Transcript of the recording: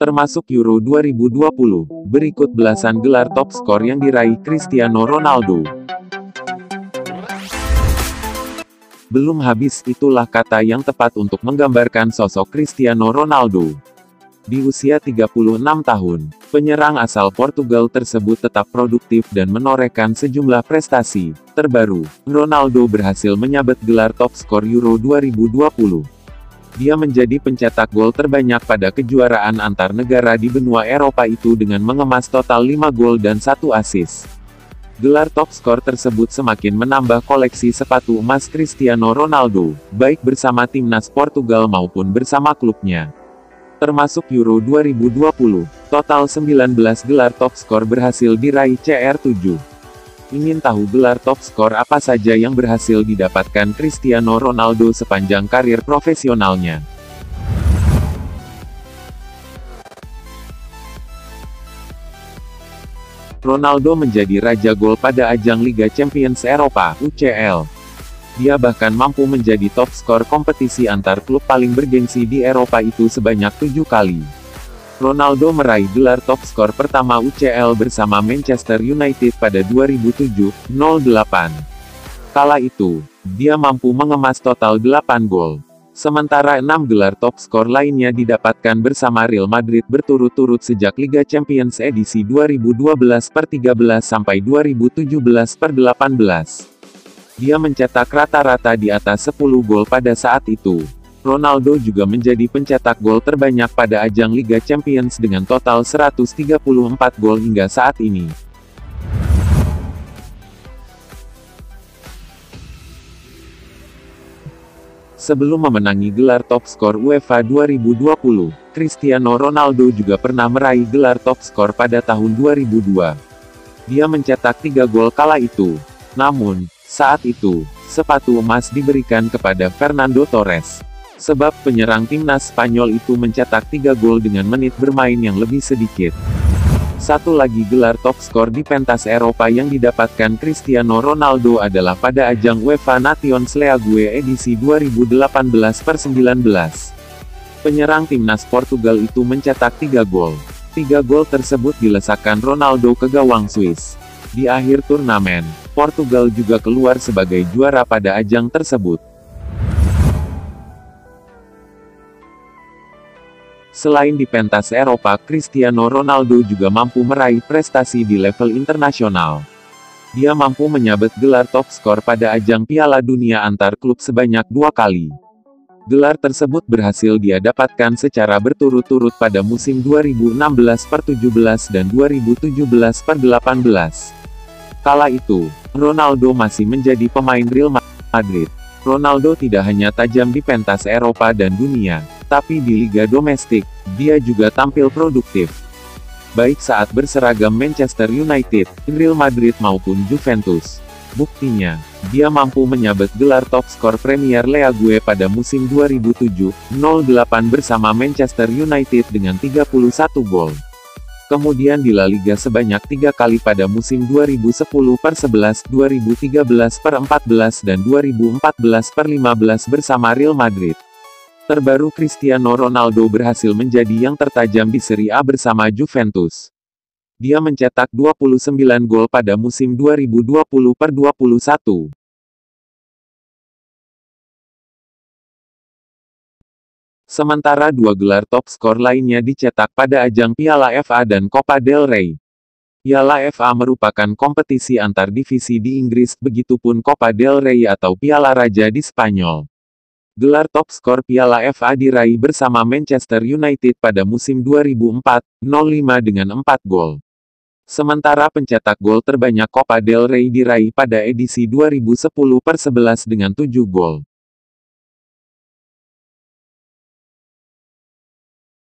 termasuk Euro 2020. Berikut belasan gelar top skor yang diraih Cristiano Ronaldo. Belum habis itulah kata yang tepat untuk menggambarkan sosok Cristiano Ronaldo. Di usia 36 tahun, penyerang asal Portugal tersebut tetap produktif dan menorehkan sejumlah prestasi. Terbaru, Ronaldo berhasil menyabet gelar top skor Euro 2020. Dia menjadi pencetak gol terbanyak pada kejuaraan antar negara di benua Eropa itu dengan mengemas total 5 gol dan 1 assist. Gelar top skor tersebut semakin menambah koleksi sepatu emas Cristiano Ronaldo, baik bersama timnas Portugal maupun bersama klubnya. Termasuk Euro 2020, total 19 gelar top skor berhasil diraih CR7. Ingin tahu gelar top skor apa saja yang berhasil didapatkan Cristiano Ronaldo sepanjang karir profesionalnya? Ronaldo menjadi raja gol pada ajang Liga Champions Eropa (UCL). Dia bahkan mampu menjadi top skor kompetisi antar klub paling bergengsi di Eropa itu sebanyak tujuh kali. Ronaldo meraih gelar top skor pertama UCL bersama Manchester United pada 2007-08. Kala itu, dia mampu mengemas total 8 gol. Sementara enam gelar top skor lainnya didapatkan bersama Real Madrid berturut-turut sejak Liga Champions edisi 2012 per 13 sampai 2017 per 18. Dia mencetak rata-rata di atas 10 gol pada saat itu. Ronaldo juga menjadi pencetak gol terbanyak pada ajang Liga Champions dengan total 134 gol hingga saat ini. Sebelum memenangi gelar top skor UEFA 2020, Cristiano Ronaldo juga pernah meraih gelar top skor pada tahun 2002. Dia mencetak tiga gol kala itu. Namun, saat itu, sepatu emas diberikan kepada Fernando Torres. Sebab penyerang timnas Spanyol itu mencetak tiga gol dengan menit bermain yang lebih sedikit. Satu lagi gelar top skor di pentas Eropa yang didapatkan Cristiano Ronaldo adalah pada ajang UEFA Nations League edisi 2018 per 19. Penyerang timnas Portugal itu mencetak tiga gol. Tiga gol tersebut dilesakkan Ronaldo ke gawang Swiss. Di akhir turnamen, Portugal juga keluar sebagai juara pada ajang tersebut. Selain di pentas Eropa, Cristiano Ronaldo juga mampu meraih prestasi di level internasional. Dia mampu menyabet gelar top skor pada ajang Piala Dunia antar klub sebanyak dua kali. Gelar tersebut berhasil dia dapatkan secara berturut-turut pada musim 2016-17 dan 2017-18. Kala itu, Ronaldo masih menjadi pemain Real Madrid. Ronaldo tidak hanya tajam di pentas Eropa dan dunia, tapi di liga domestik, dia juga tampil produktif. Baik saat berseragam Manchester United, Real Madrid maupun Juventus. Buktinya, dia mampu menyabet gelar top skor Premier League pada musim 2007-08 bersama Manchester United dengan 31 gol. Kemudian di La Liga sebanyak tiga kali pada musim 2010 per 11, 2013 per 14 dan 2014 per 15 bersama Real Madrid. Terbaru Cristiano Ronaldo berhasil menjadi yang tertajam di Serie A bersama Juventus. Dia mencetak 29 gol pada musim 2020 per 21. Sementara dua gelar top skor lainnya dicetak pada ajang Piala FA dan Copa del Rey. Piala FA merupakan kompetisi antar divisi di Inggris, begitupun Copa del Rey atau Piala Raja di Spanyol. Gelar top skor Piala FA diraih bersama Manchester United pada musim 2004-05 dengan 4 gol. Sementara pencetak gol terbanyak Copa del Rey diraih pada edisi 2010 per 11 dengan 7 gol.